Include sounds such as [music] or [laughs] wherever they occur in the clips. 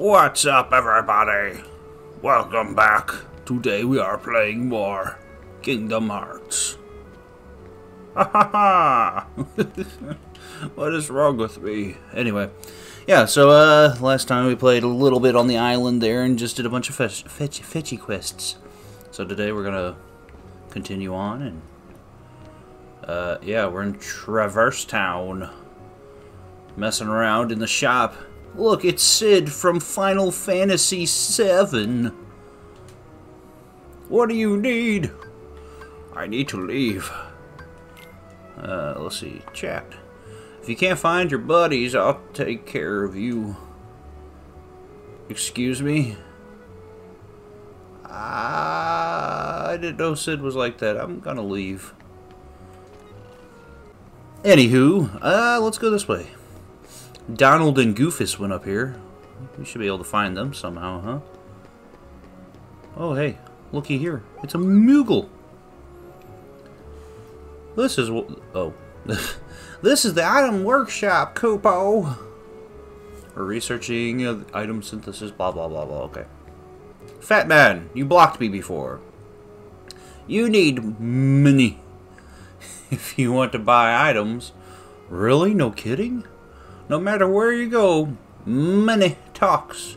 What's up, everybody? Welcome back. Today we are playing more Kingdom Hearts. Ha ha ha! [laughs] What is wrong with me? Anyway, yeah, so uh, last time we played a little bit on the island there and just did a bunch of fetch, fetchy, fetchy quests. So today we're gonna continue on and uh, yeah, we're in Traverse Town. Messing around in the shop. Look, it's Cid from Final Fantasy VII. What do you need? I need to leave. Uh, let's see. Chat. If you can't find your buddies, I'll take care of you. Excuse me? I didn't know Cid was like that. I'm gonna leave. Anywho, uh, let's go this way. Donald and Goofus went up here. We should be able to find them somehow, huh? Oh, hey, looky here. It's a Moogle. This is what. Oh. [laughs] this is the item workshop, Kupo. We're researching uh, item synthesis, blah, blah, blah, blah. Okay. Fat man, you blocked me before. You need money [laughs] if you want to buy items. Really? No kidding? No matter where you go, money talks.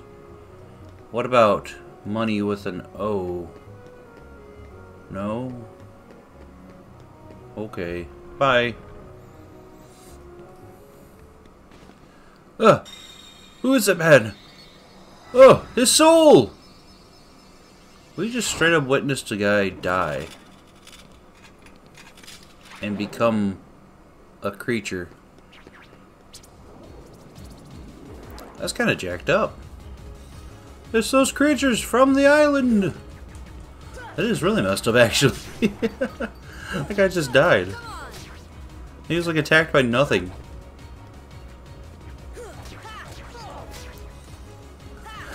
What about money with an O? No? Okay. Bye. Ugh! Who is that man? Oh, his soul! We just straight up witnessed a guy die. And become a creature. That's kind of jacked up. It's those creatures from the island! That is really messed up, [laughs] actually. [laughs] that guy just died. He was like attacked by nothing.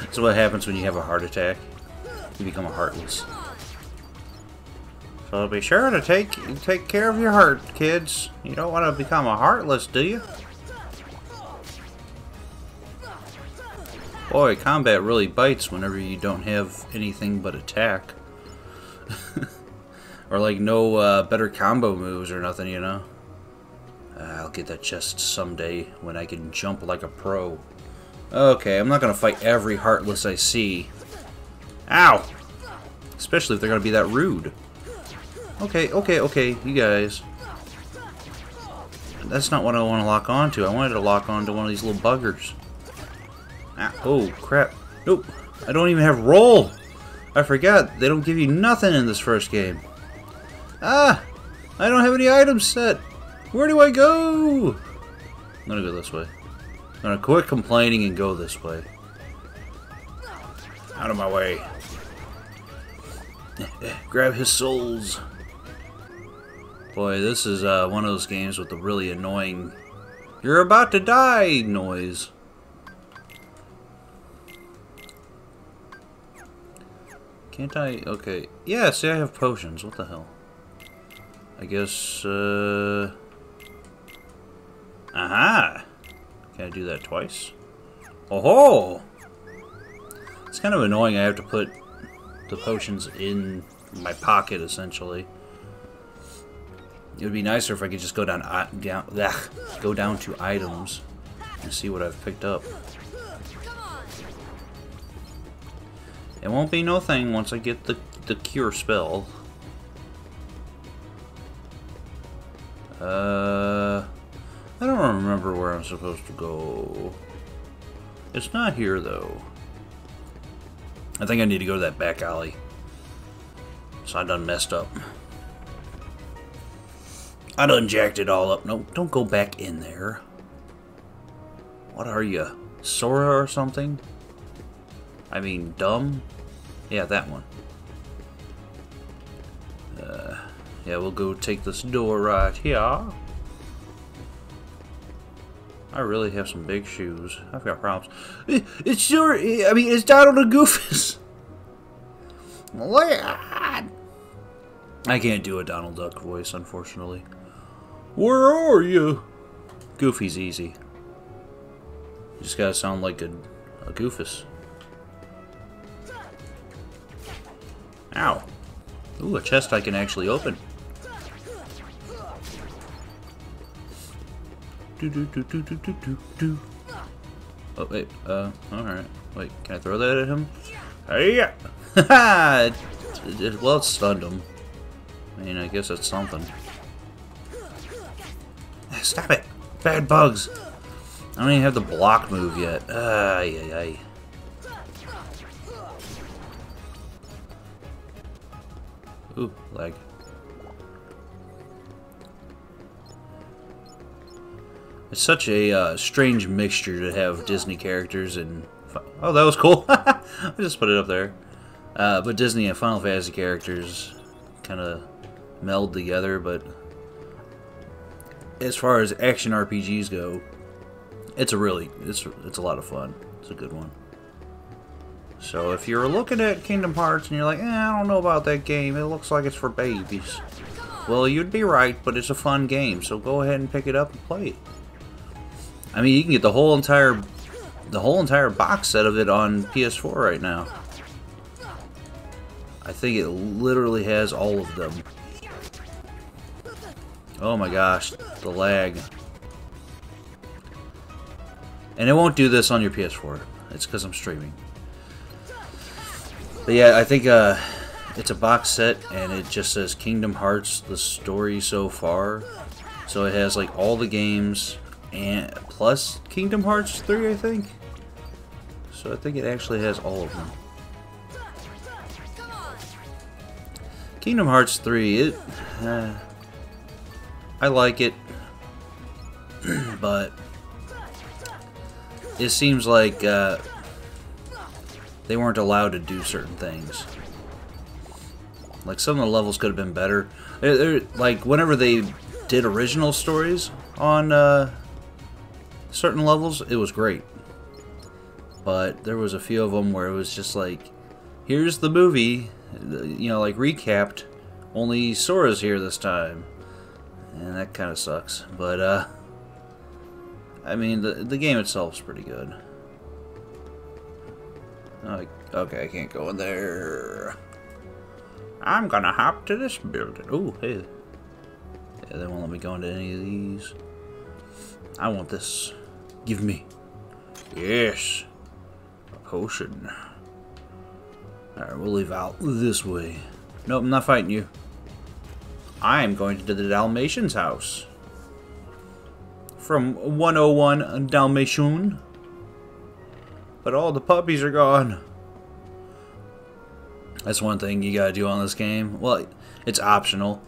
That's what happens when you have a heart attack. You become a heartless. So be sure to take take care of your heart, kids. You don't want to become a heartless, do you? Boy, combat really bites whenever you don't have anything but attack. [laughs] or like no uh, better combo moves or nothing, you know? Uh, I'll get that chest someday when I can jump like a pro. Okay, I'm not going to fight every Heartless I see. Ow! Especially if they're going to be that rude. Okay, okay, okay, you guys. That's not what I want to lock onto. I wanted to lock onto one of these little buggers. Ah, oh, crap. Nope. I don't even have roll. I forgot. They don't give you nothing in this first game. Ah! I don't have any items set. Where do I go? I'm gonna go this way. I'm gonna quit complaining and go this way. Out of my way. [laughs] Grab his souls. Boy, this is uh, one of those games with the really annoying You're about to die noise. Can't I? Okay. Yeah, see, I have potions. What the hell? I guess, uh... Aha! Can I do that twice? Oh ho! It's kind of annoying I have to put the potions in my pocket, essentially. It would be nicer if I could just go down, down ugh, go down to items and see what I've picked up. It won't be no thing once I get the, the cure spell. Uh, I don't remember where I'm supposed to go. It's not here, though. I think I need to go to that back alley. So I done messed up. I done jacked it all up. No, don't go back in there. What are you? Sora or something? I mean, dumb? Yeah, that one. Uh, yeah, we'll go take this door right here. I really have some big shoes. I've got problems. It's sure. I mean, it's Donald and Goofus. [laughs] I can't do a Donald Duck voice, unfortunately. Where are you? Goofy's easy. You just gotta sound like a, a Goofus. Ow. Ooh, a chest I can actually open. Do do do do do do do do. Oh wait, uh, alright. Wait, can I throw that at him? Hey! Haha! [laughs] well, it stunned him. I mean, I guess that's something. Stop it! Bad bugs! I don't even have the block move yet. Ay, ay, ay. Ooh, lag. It's such a uh, strange mixture to have Disney characters and... Oh, that was cool. [laughs] I just put it up there. Uh, but Disney and Final Fantasy characters kind of meld together, but as far as action RPGs go, it's a really it's it's a lot of fun. It's a good one. So if you're looking at Kingdom Hearts and you're like, eh, I don't know about that game, it looks like it's for babies. Well, you'd be right, but it's a fun game, so go ahead and pick it up and play it. I mean, you can get the whole entire the whole entire box set of it on PS4 right now. I think it literally has all of them. Oh my gosh, the lag. And it won't do this on your PS4. It's because I'm streaming. But yeah, I think uh, it's a box set, and it just says Kingdom Hearts, the story so far. So it has like all the games, and plus Kingdom Hearts 3, I think. So I think it actually has all of them. Kingdom Hearts 3, it, uh, I like it, [clears throat] but it seems like uh, they weren't allowed to do certain things. Like some of the levels could have been better. They're, they're, like whenever they did original stories on uh, certain levels, it was great. But there was a few of them where it was just like, here's the movie, you know, like recapped. Only Sora's here this time, and that kind of sucks. But uh, I mean, the the game itself is pretty good. Uh, okay, I can't go in there. I'm gonna hop to this building. Oh, hey. Yeah, they won't let me go into any of these. I want this. Give me. Yes. A potion. Alright, we'll leave out this way. Nope, I'm not fighting you. I'm going to the Dalmatian's house. From 101 Dalmatian. But all the puppies are gone. That's one thing you gotta do on this game. Well, it's optional,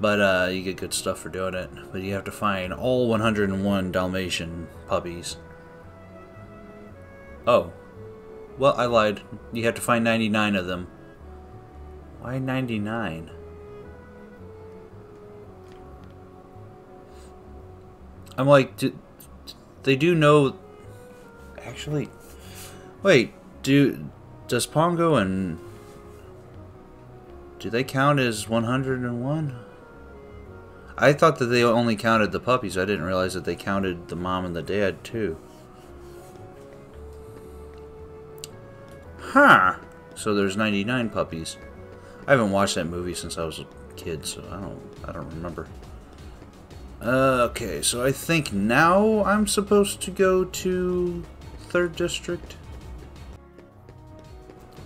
but uh, you get good stuff for doing it. But you have to find all 101 Dalmatian puppies. Oh. Well, I lied. You have to find 99 of them. Why 99? I'm like, do, they do know... Actually, wait, do does Pongo and... Do they count as 101? I thought that they only counted the puppies. I didn't realize that they counted the mom and the dad, too. Huh. So there's 99 puppies. I haven't watched that movie since I was a kid, so I don't I don't remember. Uh, okay, so I think now I'm supposed to go to 3rd District.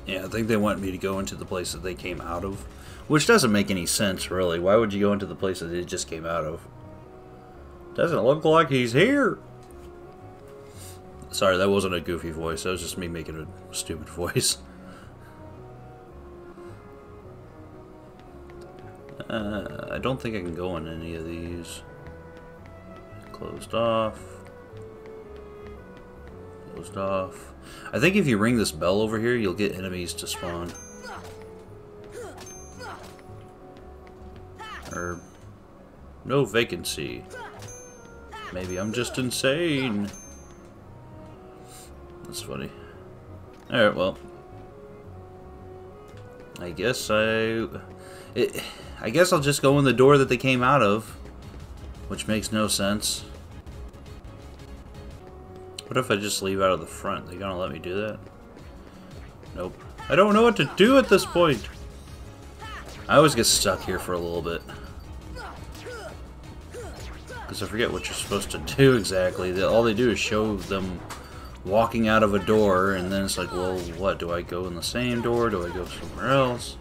Yeah, I think they want me to go into the place that they came out of. Which doesn't make any sense, really. Why would you go into the place that they just came out of? Doesn't look like he's here. Sorry, that wasn't a goofy voice. That was just me making a stupid [laughs] voice. Uh, I don't think I can go in any of these. Closed off. Closed off. I think if you ring this bell over here, you'll get enemies to spawn. Or... No vacancy. Maybe I'm just insane. That's funny. Alright, well. I guess I... It, I guess I'll just go in the door that they came out of. Which makes no sense. What if I just leave out of the front? They gonna let me do that? Nope. I don't know what to do at this point. I always get stuck here for a little bit. Because I forget what you're supposed to do exactly. All they do is show them walking out of a door, and then it's like, well, what? Do I go in the same door? Do I go somewhere else?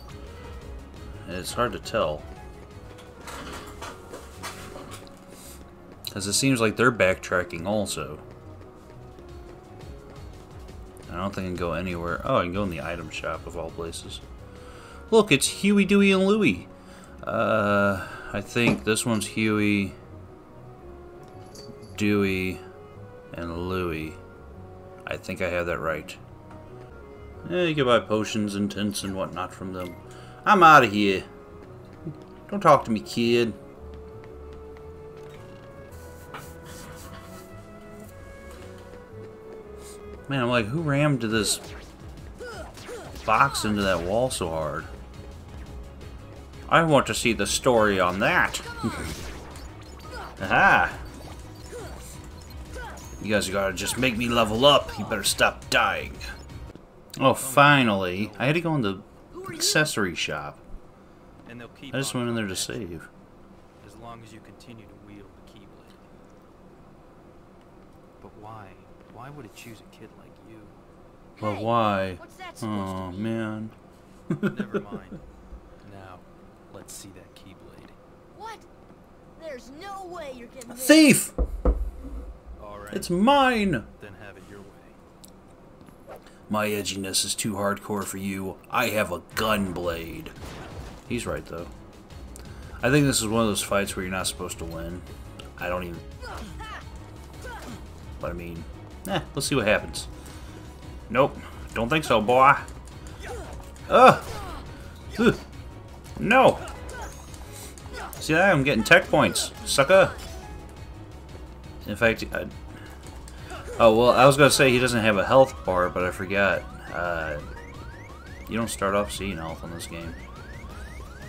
It's hard to tell. Because it seems like they're backtracking also. I don't think I can go anywhere. Oh, I can go in the item shop of all places. Look, it's Huey, Dewey, and Louie. Uh, I think this one's Huey, Dewey, and Louie. I think I have that right. Yeah, you can buy potions and tents and whatnot from them. I'm out of here. Don't talk to me, kid. Man, I'm like, who rammed this box into that wall so hard? I want to see the story on that. [laughs] Aha! You guys gotta just make me level up. You better stop dying. Oh, finally. I had to go in the accessory shop. And they'll keep I just went in there to save. As long as you continue to wield the Keyblade. But why? Why would it choose a kid like you? But why? Oh, man. Never [laughs] mind. Now, let's see that Keyblade. What? There's no way you're getting this. Thief! Alright, It's mine! then have it your way. My edginess is too hardcore for you. I have a gun blade. He's right, though. I think this is one of those fights where you're not supposed to win. I don't even... [laughs] But I mean... Eh, let's see what happens. Nope. Don't think so, boy. Ugh! Ugh. No! See that? I'm getting tech points. Sucker! In fact, I, Oh, well, I was to say he doesn't have a health bar, but I forgot. Uh, you don't start off seeing health in this game.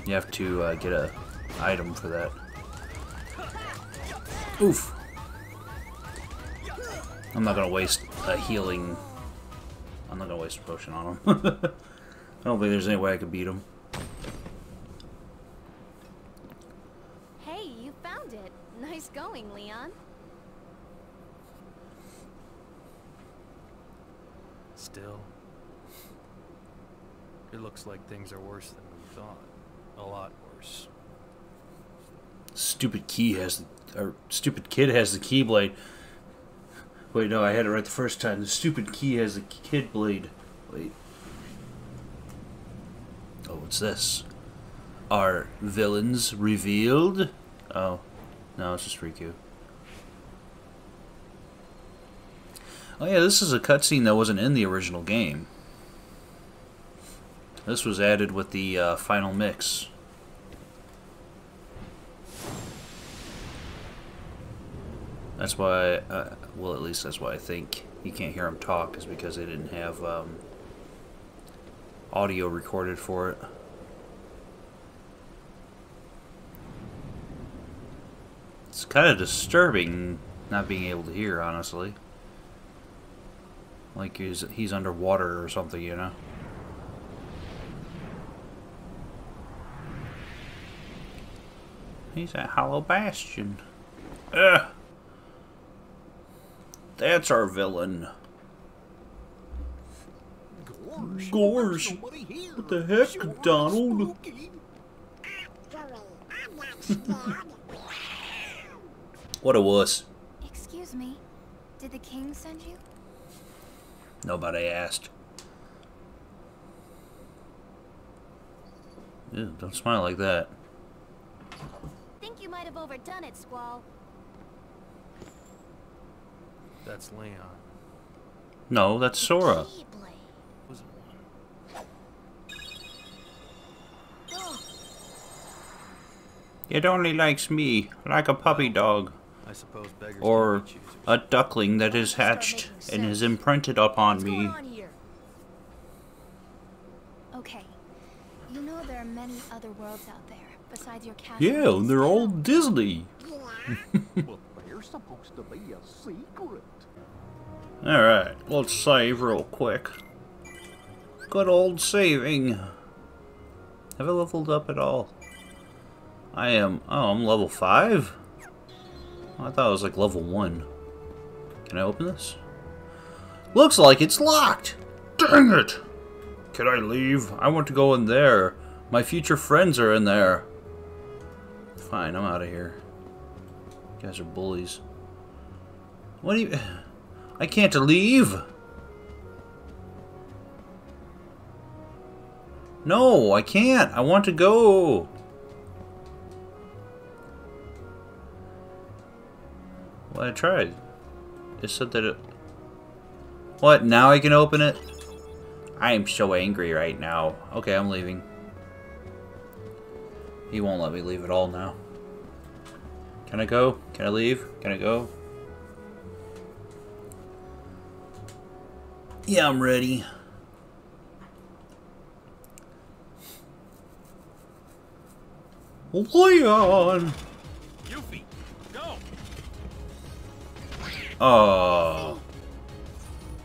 You have to uh, get a item for that. Oof. I'm not going to waste a healing... I'm not going to waste a potion on him. [laughs] I don't think there's any way I could beat him. Hey, you found it. Nice going, Leon. Still, it looks like things are worse than we thought. A lot worse. Stupid key has... Or stupid kid has the keyblade. Wait, no, I had it right the first time. The stupid key has a kid blade. Wait. Oh, what's this? Are villains revealed? Oh. No, it's just Riku. Oh yeah, this is a cutscene that wasn't in the original game. This was added with the uh, final mix. That's why, uh, well, at least that's why I think you can't hear him talk, is because they didn't have um, audio recorded for it. It's kind of disturbing not being able to hear, honestly. Like he's, he's underwater or something, you know? He's at Hollow Bastion. Ugh. That's our villain. Gorge. What the heck, Donald? What a wuss. Excuse me. Did the king send you? Nobody asked. Ew, don't smile like that. Think you might have overdone it, Squall. That's Leon. No, that's Sora. Keyblade. Was one. Ugh. It only likes me, like a puppy dog, I suppose beggars or can't be choosers. a duckling that is hatched and is imprinted upon me. going on here? Okay. You know there are many other worlds out there besides your castle. Yeah, and they're all. Disney. [laughs] well, they're supposed to be a secret. Alright, let's save real quick. Good old saving. Have I leveled up at all? I am... Oh, I'm level 5? Oh, I thought it was like level 1. Can I open this? Looks like it's locked! Dang it! Can I leave? I want to go in there. My future friends are in there. Fine, I'm out of here. You guys are bullies. What do you... I can't leave! No, I can't. I want to go. Well, I tried. It said that it... What, now I can open it? I am so angry right now. Okay, I'm leaving. He won't let me leave at all now. Can I go? Can I leave? Can I go? Yeah, I'm ready. Leon! Yuffie, go! Oh.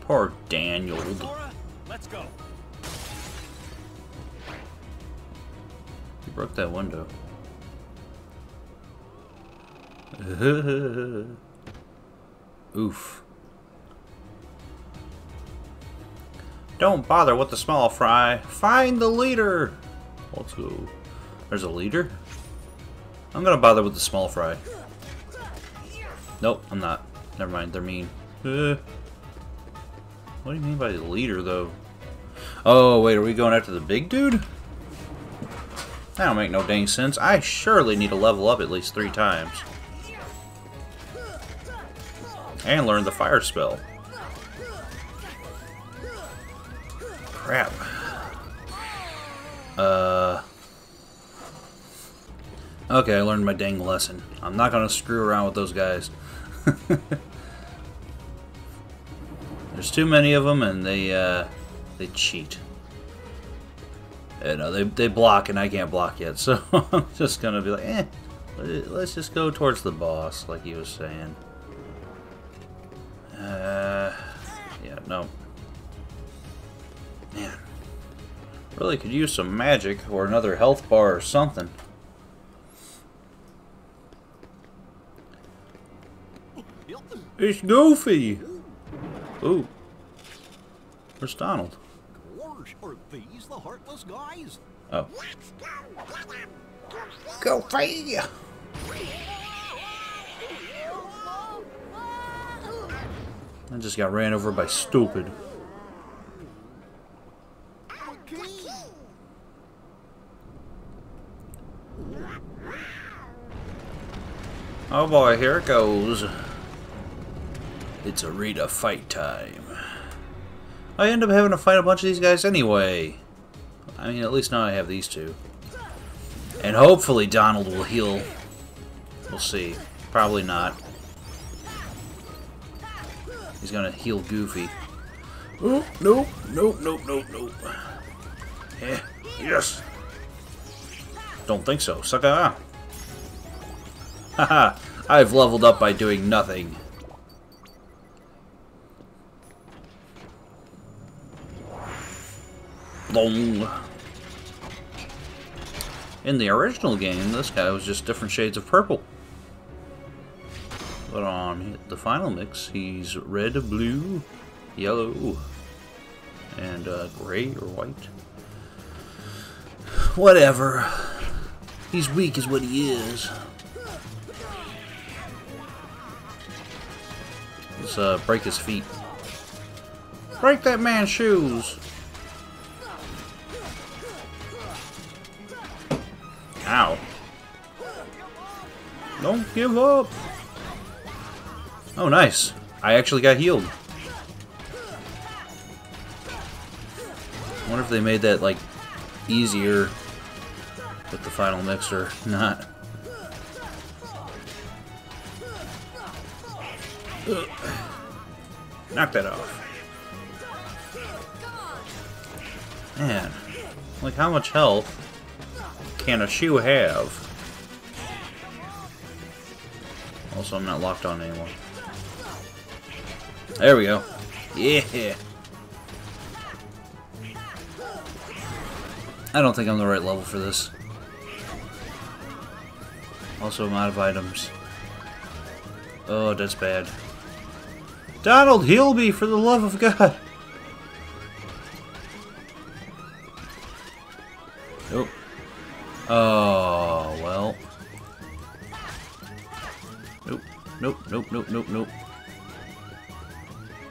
Poor Daniel. Sora, let's go. He broke that window. [laughs] Oof. Don't bother with the small fry. Find the leader. Let's go. There's a leader? I'm gonna bother with the small fry. Nope, I'm not. Never mind, they're mean. Uh, what do you mean by the leader, though? Oh, wait, are we going after the big dude? That don't make no dang sense. I surely need to level up at least three times. And learn the fire spell. Crap. Uh... Okay, I learned my dang lesson. I'm not gonna screw around with those guys. [laughs] There's too many of them, and they uh, they cheat. You know, they they block, and I can't block yet, [laughs] so I'm just gonna be like, eh, let's just go towards the boss, like he was saying. Uh, yeah, no. Man, really could use some magic or another health bar or something. It's Goofy! Ooh. Where's Donald? Gosh, are these the heartless guys? Oh. Goofy! I just got ran over by stupid. Oh boy, here it goes. It's arena fight time. I end up having to fight a bunch of these guys anyway. I mean, at least now I have these two. And hopefully Donald will heal. We'll see. Probably not. He's gonna heal Goofy. Oh, nope, nope, nope, nope, nope. Yeah, yes. Don't think so. Sucker. Haha, [laughs] I've leveled up by doing nothing. In the original game, this guy was just different shades of purple. But on the final mix, he's red, blue, yellow, and uh, gray or white. Whatever. He's weak is what he is. Let's uh, break his feet. Break that man's shoes! Ow. Don't give up! Oh, nice. I actually got healed. I wonder if they made that, like, easier with the final mixer. Not. Ugh. Knock that off. Man. Like, how much health can a shoe have? Also, I'm not locked on anymore. There we go. Yeah. I don't think I'm the right level for this. Also, I'm out of items. Oh, that's bad. Donald, heal me for the love of God! Nope. Oh, well. Nope, nope, nope, nope, nope, nope.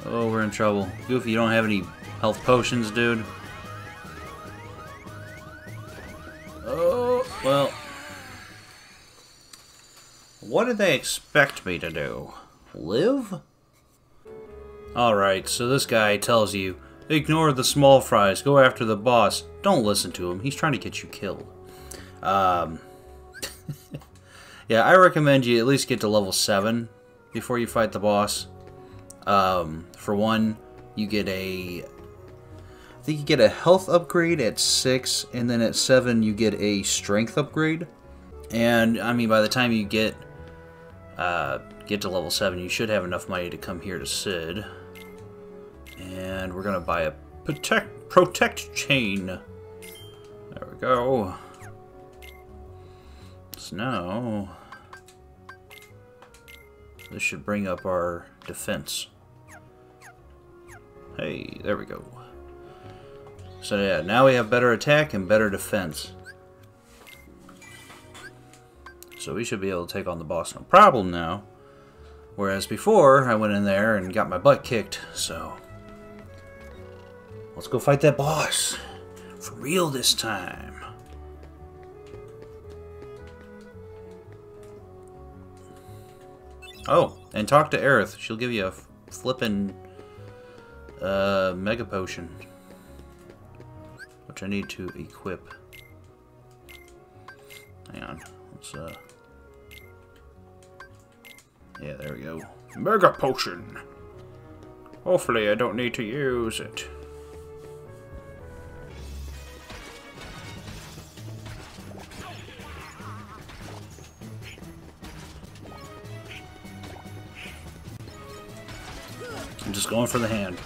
Oh, we're in trouble. Goofy, you don't have any health potions, dude? Oh, well. What did they expect me to do? Live? Alright, so this guy tells you, ignore the small fries, go after the boss. Don't listen to him, he's trying to get you killed. Um, [laughs] yeah, I recommend you at least get to level 7 before you fight the boss. Um, for one, you get a... I think you get a health upgrade at 6, and then at 7 you get a strength upgrade. And, I mean, by the time you get uh, get to level 7, you should have enough money to come here to Cid. And we're to buy a protect, protect chain. There we go. So now, this should bring up our defense. Hey, there we go. So yeah, now we have better attack and better defense. So we should be able to take on the boss no problem now. Whereas before, I went in there and got my butt kicked, so... Let's go fight that boss. For real this time. Oh, and talk to Aerith. She'll give you a flippin' uh, Mega Potion. Which I need to equip. Hang on. Let's, uh... Yeah, there we go. Mega Potion. Hopefully I don't need to use it. Just going for the hand.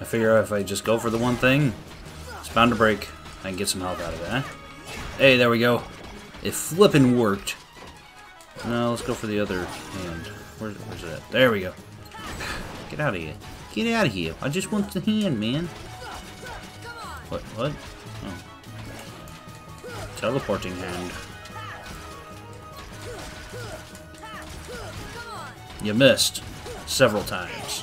I figure if I just go for the one thing, it's bound to break. I can get some health out of eh? Hey, there we go. It flippin' worked. No, let's go for the other hand. Where's, where's? There we go. Get out of here. Get out of here. I just want the hand, man. What? What? Oh. Teleporting hand. You missed. Several times.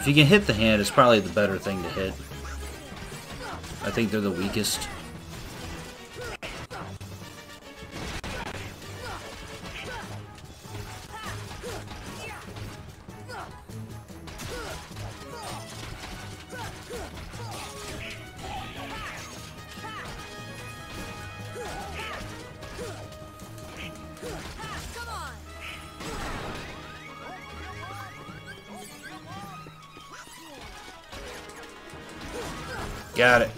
If you can hit the hand, it's probably the better thing to hit. I think they're the weakest. Got it.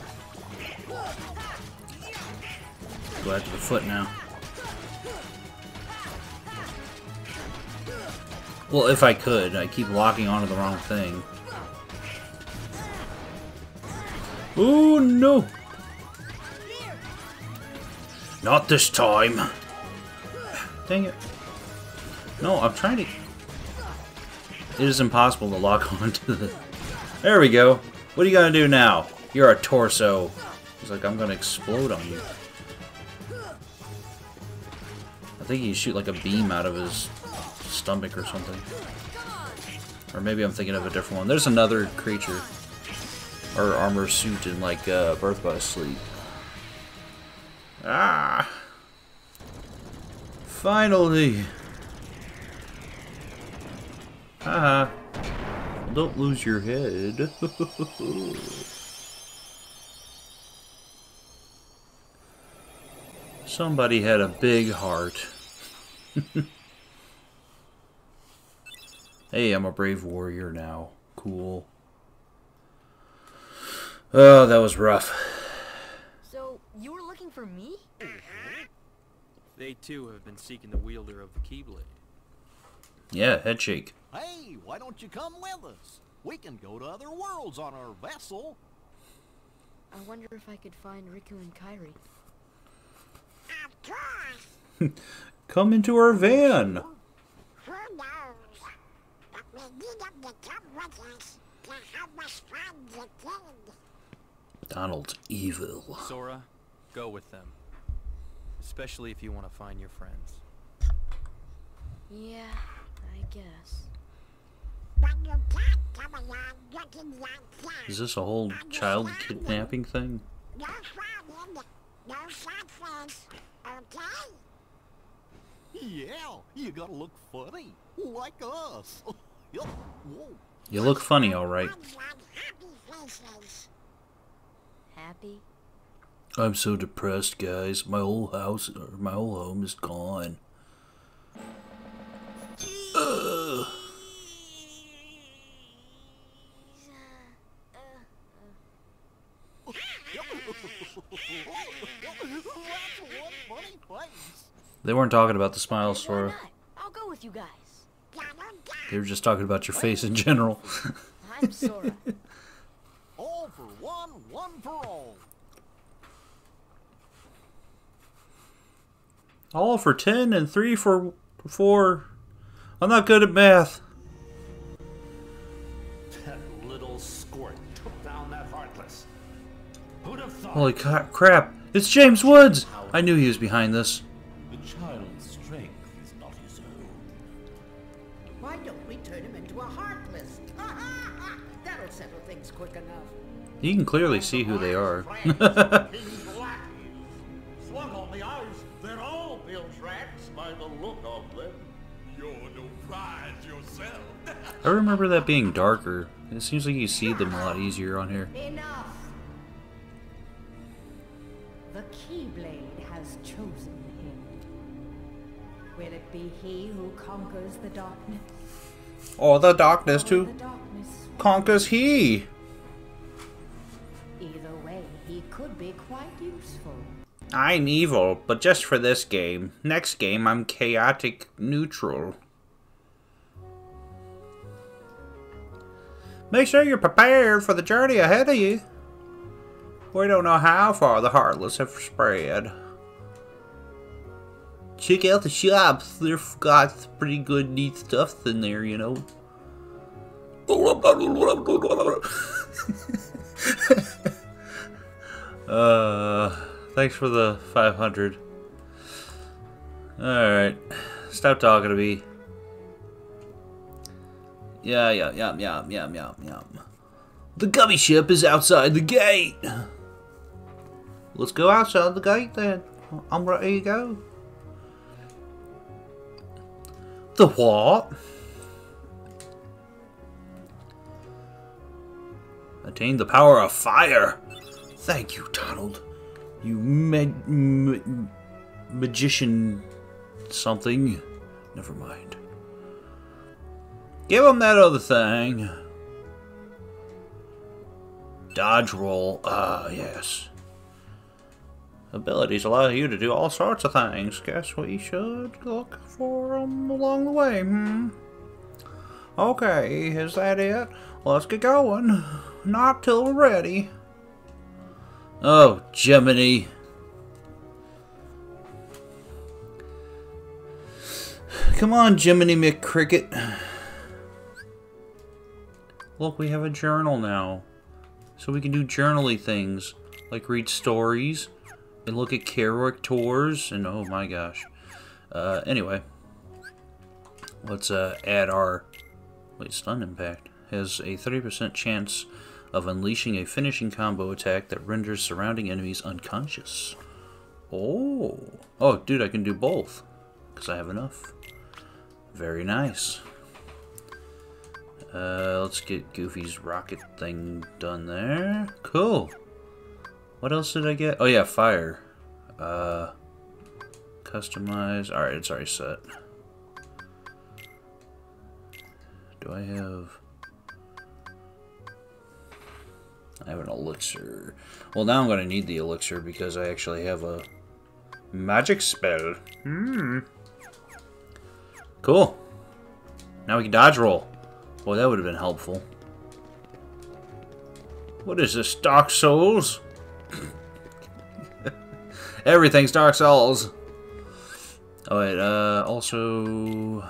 Go after the foot now. Well, if I could. I keep locking onto the wrong thing. Oh, no! Not this time! Dang it. No, I'm trying to... It is impossible to lock [laughs] onto the... There we go. What are you gonna do now? You're a torso. He's like, I'm gonna explode on you. I think he shoot like a beam out of his stomach or something. Or maybe I'm thinking of a different one. There's another creature. Or armor suit in like uh, Birth by Sleep. Ah! Finally! Haha. Don't lose your head. [laughs] Somebody had a big heart. [laughs] hey, I'm a brave warrior now. Cool. Oh, that was rough. So, you were looking for me? Mm-hmm. They too have been seeking the wielder of the Keyblade. Yeah, head shake. Hey, why don't you come with us? We can go to other worlds on our vessel. I wonder if I could find Riku and Kairi. Of course. Come into our van. Who knows? But we need them to come with us to help us find the king. Donald's evil. Sora, go with them. Especially if you want to find your friends. Yeah, I guess. But you can't come along looking like that. Is this a whole child kidnapping thing? No frowning, no sad face, okay? Yeah, you gotta look funny, like us. [laughs] You look funny, alright. Happy faces. Happy? I'm so depressed, guys. My whole house, or my whole home is gone. Ugh. That's one funny face. They weren't talking about the smile, Why Sora. I'll go with you guys. They were just talking about your face in general. [laughs] I'm Sora. [laughs] All for one, one for all. All for 10 and 3 for 4. I'm not good at math. That little squirt took down that Heartless. Who'd have thought Holy crap. It's James Woods! I knew he was behind this. You can clearly see who they are. [laughs] King's on the ice, they're all Bill's rats by the look of them. You're no prize yourself. [laughs] I remember that being darker. It seems like you see them a lot easier on here. Enough! The Keyblade has chosen him. Will it be he who conquers the darkness? Oh, the darkness or too The darkness. conquers he. Useful. I'm evil, but just for this game. Next game, I'm chaotic neutral. Make sure you're prepared for the journey ahead of you. We don't know how far the Heartless have spread. Check out the shops. They've got pretty good, neat stuff in there, you know. [laughs] uh, thanks for the 500. Alright. Stop talking to me. Yeah, yeah, yeah, yeah, yeah, yeah, yeah. The gummy ship is outside the gate. Let's go outside the gate then. I'm ready to go. The what? Attain the power of fire. Thank you, Donald. You mag- ma- magician something. Never mind. Give him that other thing. Dodge roll. Ah, yes. Abilities allow you to do all sorts of things. Guess we should look for them along the way, hmm? Okay, is that it? Let's get going. Not till we're ready. Oh, Jiminy. Come on, Jiminy McCricket. Look, we have a journal now. So we can do journally things. Like read stories and look at characters and oh my gosh. Uh, anyway. Let's uh, add our... Wait, stun impact. Has a 30% chance of unleashing a finishing combo attack that renders surrounding enemies unconscious. Oh. Oh, dude, I can do both. Because I have enough. Very nice. Uh, let's get Goofy's rocket thing done there. Cool. What else did I get? Oh yeah, fire. Uh, customize. Alright, it's already set. Do I have... I have an elixir. Well, now I'm going to need the elixir because I actually have a magic spell. Hmm. Cool. Now we can dodge roll. Boy, that would have been helpful. What is this, Dark Souls? [laughs] Everything's Dark Souls. Alright, uh, also...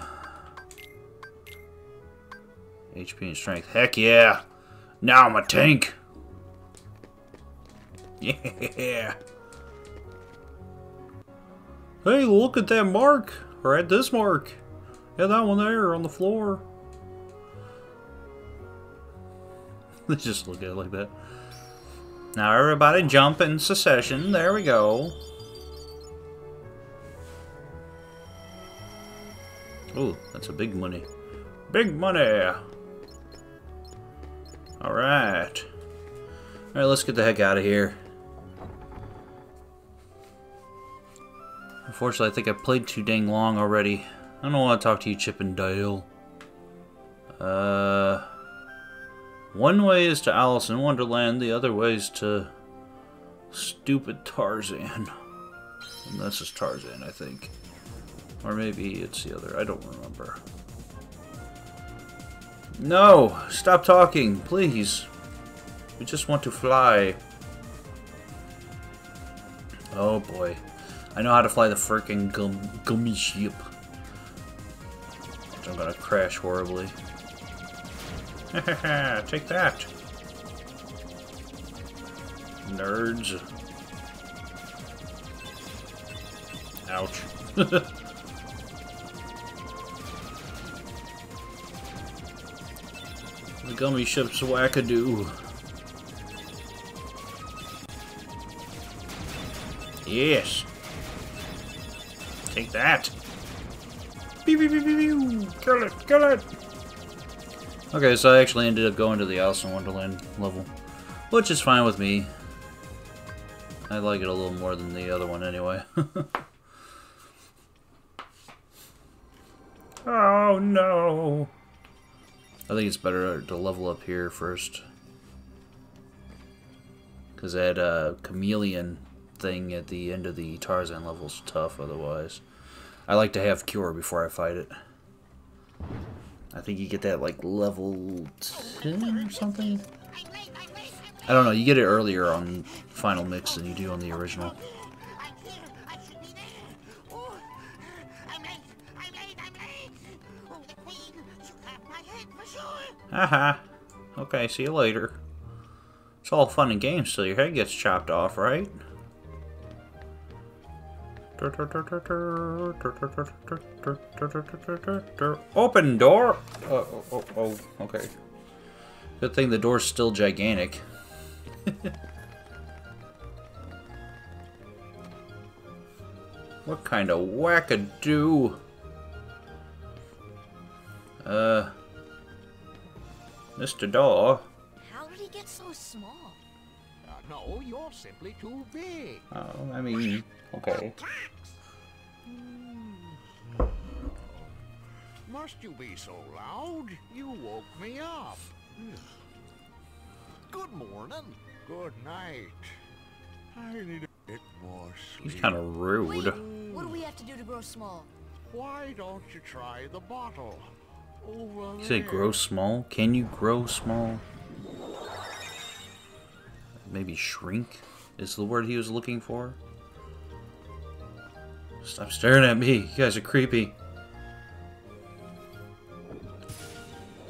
HP and strength. Heck yeah! Now I'm a tank! [laughs] Yeah! Hey, look at that mark! Or at this mark! Yeah, that one there on the floor. Let's [laughs] just look at it like that. Now everybody jump in succession. There we go. Oh, that's a big money. Big money! Alright. Alright, let's get the heck out of here. Unfortunately, I think I've played too dang long already. I don't want to talk to you, Chip and Dale. Uh, one way is to Alice in Wonderland, the other way is to stupid Tarzan. And this is Tarzan, I think. Or maybe it's the other, I don't remember. No! Stop talking, please. We just want to fly. Oh boy. I know how to fly the freaking gum gummy ship. I'm gonna crash horribly. [laughs] Take that. Nerds. Ouch. [laughs] the gummy ship's wackadoo. Yes. Take that. Pew, pew, pew, pew, pew. Kill it, kill it. Okay, so I actually ended up going to the Alice in Wonderland level, which is fine with me. I like it a little more than the other one anyway. [laughs] oh no. I think it's better to level up here first. Because that uh, chameleon thing at the end of the Tarzan level is tough otherwise. I like to have Cure before I fight it. I think you get that like level 10 or something? I don't know, you get it earlier on Final Mix than you do on the original. Haha. okay, see you later. It's all fun and games till your head gets chopped off, right? Open door! Oh, oh, oh, okay. Good thing the door's still gigantic. [laughs] what kind of wackadoo? Uh... Mr. Door? How did he get so small? No, you're simply too big. Oh, I mean, okay. Hmm. Must you be so loud? You woke me up. [sighs] Good morning. Good night. I need a bit more sleep. He's kind of rude. Wait, what do we have to do to grow small? Why don't you try the bottle? Over You say grow small? Can you grow small? Maybe shrink is the word he was looking for. Stop staring at me. You guys are creepy.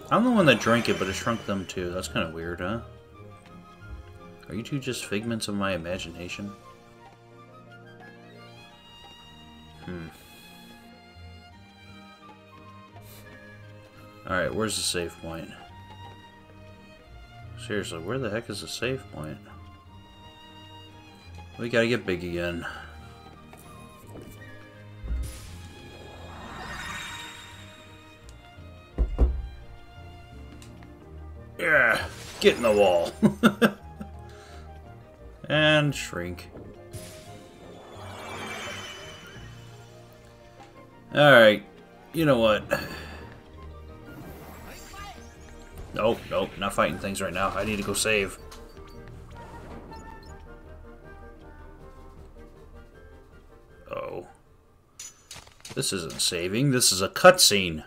I'm the one that drank it, but it shrunk them too. That's kind of weird, huh? Are you two just figments of my imagination? Hmm. Alright, where's the save point? Seriously, where the heck is the save point? We gotta get big again. Yeah, get in the wall. [laughs] and shrink. Alright, you know what? [sighs] Nope, nope, not fighting things right now. I need to go save. This isn't saving. This is a cutscene.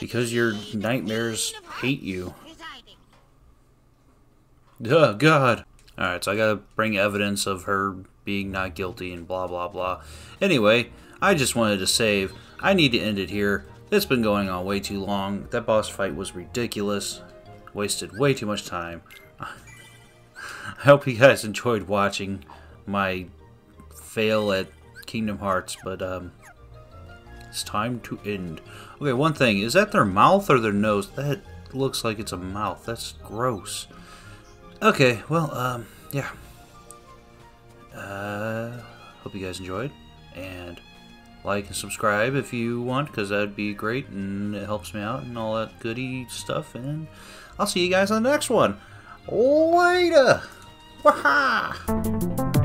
because your nightmares hate you. Oh, God. Alright, so I gotta bring evidence of her being not guilty and blah, blah, blah. Anyway, I just wanted to save. I need to end it here. It's been going on way too long. That boss fight was ridiculous. Wasted way too much time. [laughs] I hope you guys enjoyed watching my fail at Kingdom Hearts, but um, it's time to end. Okay, one thing. Is that their mouth or their nose? That looks like it's a mouth. That's gross. Okay, well, um, yeah. Uh, hope you guys enjoyed. And like and subscribe if you want, because that'd be great, and it helps me out, and all that goody stuff. And I'll see you guys on the next one. Later! Waha!